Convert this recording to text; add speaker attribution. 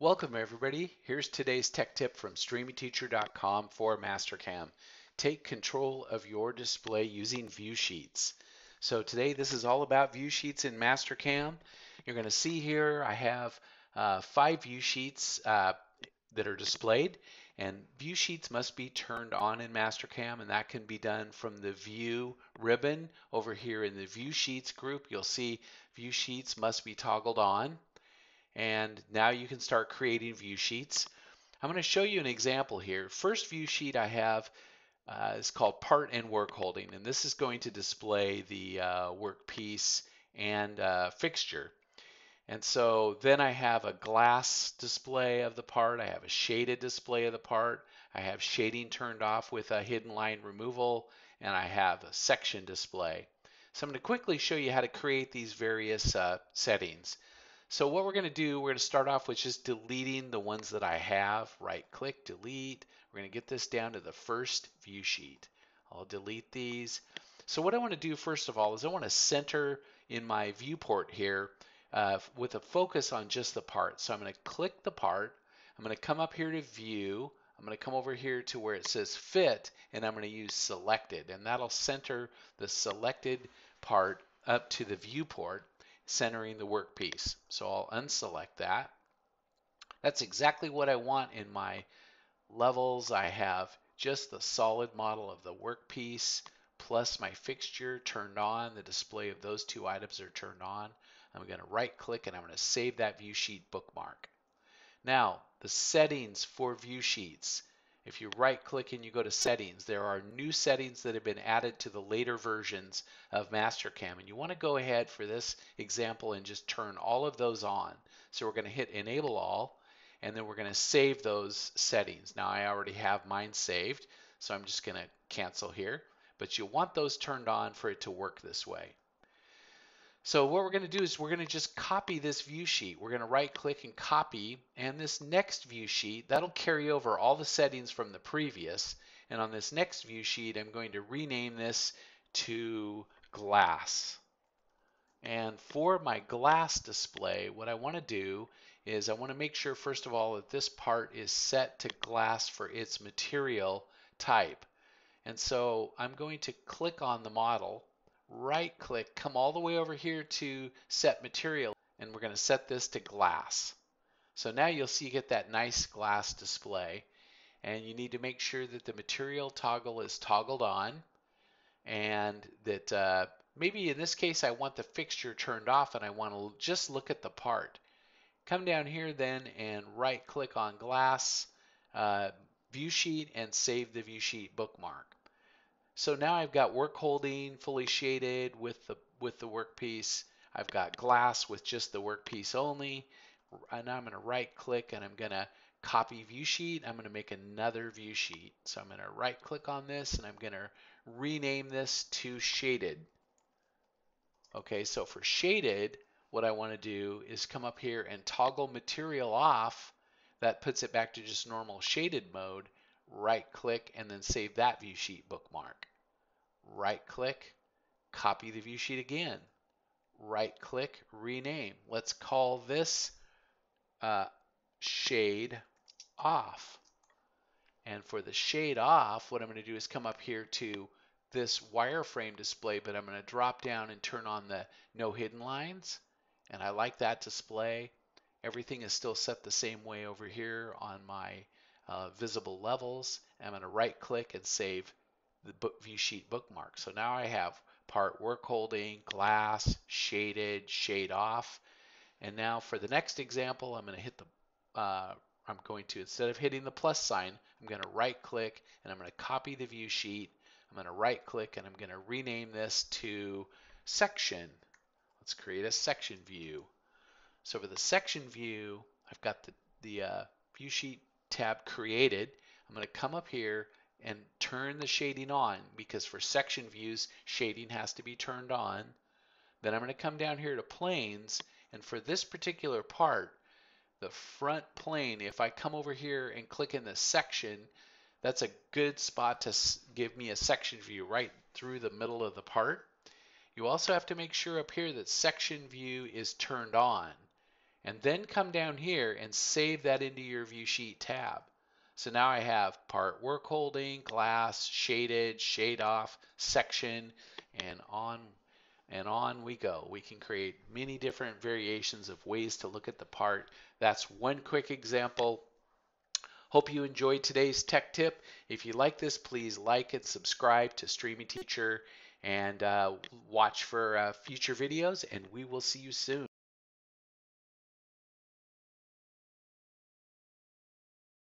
Speaker 1: Welcome everybody. Here's today's tech tip from streamingteacher.com for Mastercam. Take control of your display using view sheets. So today this is all about view sheets in Mastercam. You're going to see here I have uh, five view sheets uh, that are displayed and view sheets must be turned on in Mastercam and that can be done from the view ribbon over here in the view sheets group. You'll see view sheets must be toggled on and now you can start creating view sheets. I'm going to show you an example here. First view sheet I have uh, is called part and work holding and this is going to display the uh, workpiece and uh, fixture. And so then I have a glass display of the part, I have a shaded display of the part, I have shading turned off with a hidden line removal, and I have a section display. So I'm going to quickly show you how to create these various uh, settings. So what we're going to do, we're going to start off with just deleting the ones that I have. Right click, delete. We're going to get this down to the first view sheet. I'll delete these. So what I want to do first of all is I want to center in my viewport here uh, with a focus on just the part. So I'm going to click the part. I'm going to come up here to view. I'm going to come over here to where it says fit and I'm going to use selected and that'll center the selected part up to the viewport centering the workpiece. So I'll unselect that. That's exactly what I want in my levels. I have just the solid model of the workpiece plus my fixture turned on. The display of those two items are turned on. I'm going to right click and I'm going to save that view sheet bookmark. Now, the settings for view sheets. If you right click and you go to settings, there are new settings that have been added to the later versions of Mastercam. And you want to go ahead for this example and just turn all of those on. So we're going to hit enable all and then we're going to save those settings. Now I already have mine saved, so I'm just going to cancel here. But you want those turned on for it to work this way. So what we're going to do is we're going to just copy this view sheet. We're going to right click and copy and this next view sheet that'll carry over all the settings from the previous and on this next view sheet I'm going to rename this to glass. And for my glass display what I want to do is I want to make sure first of all that this part is set to glass for its material type. And so I'm going to click on the model right click, come all the way over here to set material, and we're going to set this to glass. So now you'll see you get that nice glass display. And you need to make sure that the material toggle is toggled on and that uh, maybe in this case I want the fixture turned off and I want to just look at the part. Come down here then and right click on glass, uh, view sheet and save the view sheet bookmark. So now I've got work holding fully shaded with the with the workpiece. I've got glass with just the workpiece only. And I'm going to right click and I'm going to copy view sheet. I'm going to make another view sheet. So I'm going to right click on this and I'm going to rename this to shaded. Okay, so for shaded, what I want to do is come up here and toggle material off. That puts it back to just normal shaded mode. Right click and then save that view sheet bookmark right click, copy the view sheet again, right click, rename. Let's call this uh, shade off. And for the shade off, what I'm going to do is come up here to this wireframe display, but I'm going to drop down and turn on the no hidden lines. And I like that display. Everything is still set the same way over here on my uh, visible levels. I'm going to right click and save the book view sheet bookmark. So now I have part work holding, glass, shaded, shade off. And now for the next example, I'm going to hit the, uh, I'm going to, instead of hitting the plus sign, I'm going to right click and I'm going to copy the view sheet. I'm going to right click and I'm going to rename this to section. Let's create a section view. So for the section view, I've got the, the uh, view sheet tab created. I'm going to come up here and turn the shading on because for section views, shading has to be turned on. Then I'm going to come down here to planes and for this particular part, the front plane, if I come over here and click in the section, that's a good spot to give me a section view right through the middle of the part. You also have to make sure up here that section view is turned on. And then come down here and save that into your view sheet tab. So now I have part work holding, glass, shaded, shade off, section, and on and on we go. We can create many different variations of ways to look at the part. That's one quick example. Hope you enjoyed today's tech tip. If you like this, please like and subscribe to Streamingteacher and uh, watch for uh, future videos, and we will see you soon.